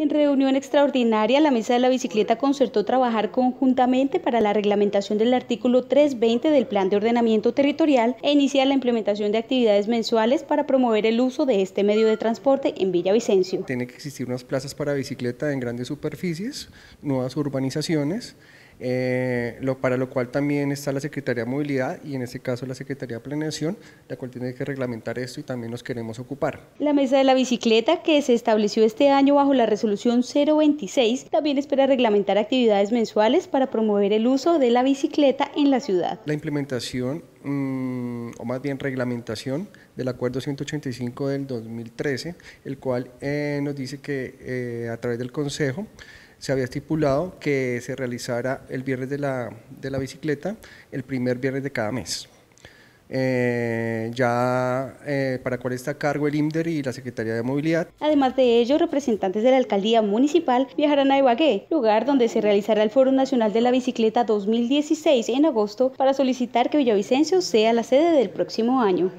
En reunión extraordinaria, la Mesa de la Bicicleta concertó trabajar conjuntamente para la reglamentación del artículo 320 del Plan de Ordenamiento Territorial e iniciar la implementación de actividades mensuales para promover el uso de este medio de transporte en Villavicencio. Tiene que existir unas plazas para bicicleta en grandes superficies, nuevas urbanizaciones, eh, lo, para lo cual también está la Secretaría de Movilidad y en este caso la Secretaría de Planeación, la cual tiene que reglamentar esto y también nos queremos ocupar. La Mesa de la Bicicleta, que se estableció este año bajo la resolución 026, también espera reglamentar actividades mensuales para promover el uso de la bicicleta en la ciudad. La implementación mm, o más bien reglamentación del Acuerdo 185 del 2013, el cual eh, nos dice que eh, a través del Consejo se había estipulado que se realizara el viernes de la, de la bicicleta el primer viernes de cada mes. Eh, ya eh, para cuál está a cargo el IMDER y la Secretaría de Movilidad. Además de ello, representantes de la Alcaldía Municipal viajarán a Ibagué, lugar donde se realizará el Foro Nacional de la Bicicleta 2016 en agosto para solicitar que Villavicencio sea la sede del próximo año.